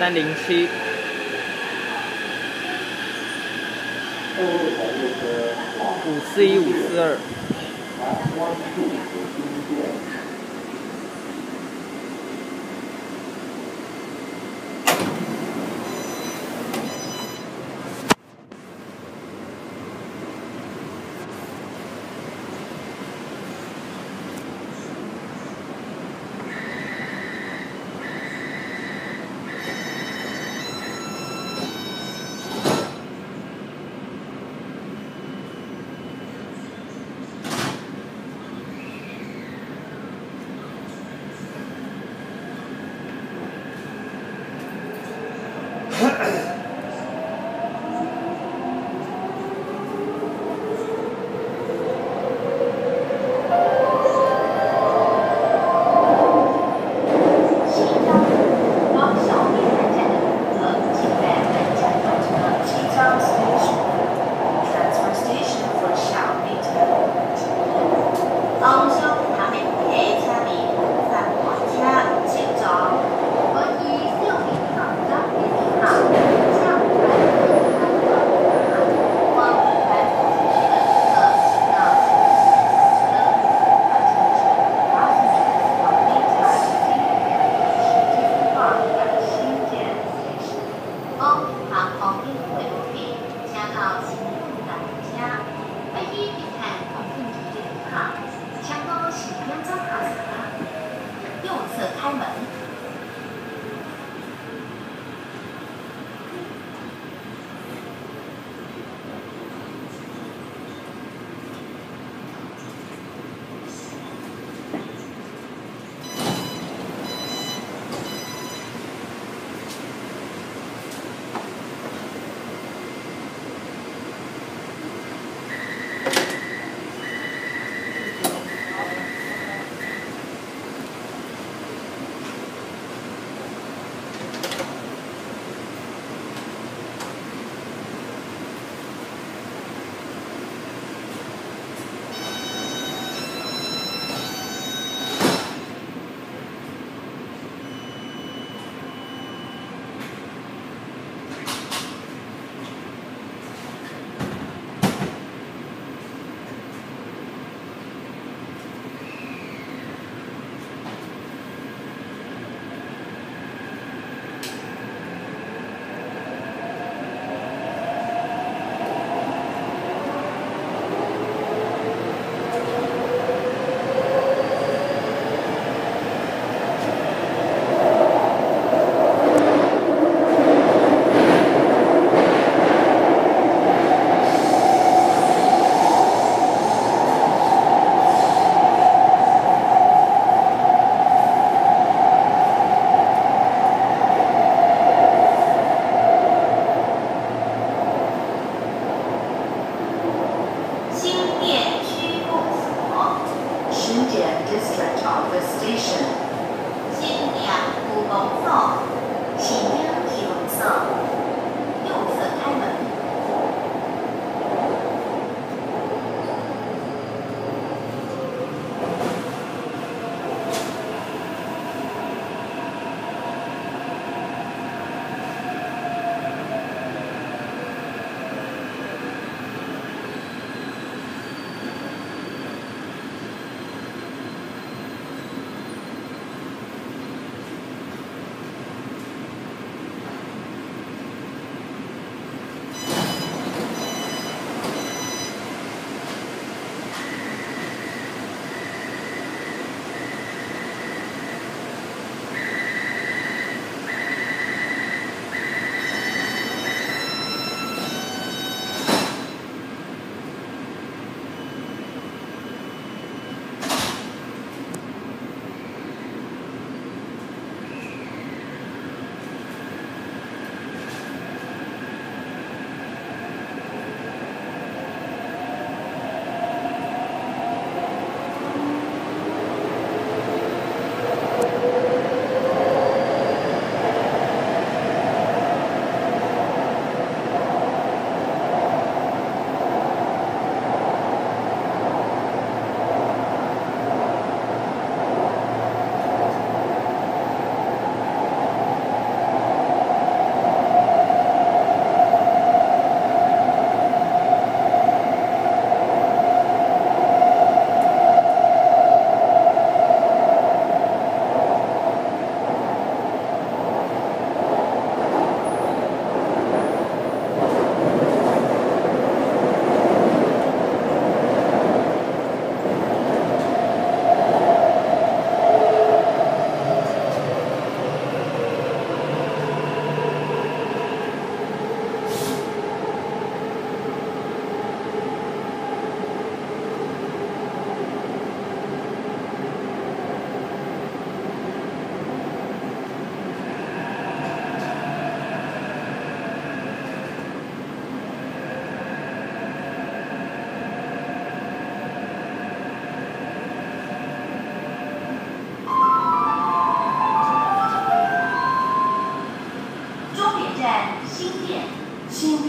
三零七。五四一五四二。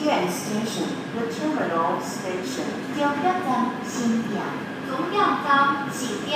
TN Station, the terminal station. 中央站新店，中央站市点。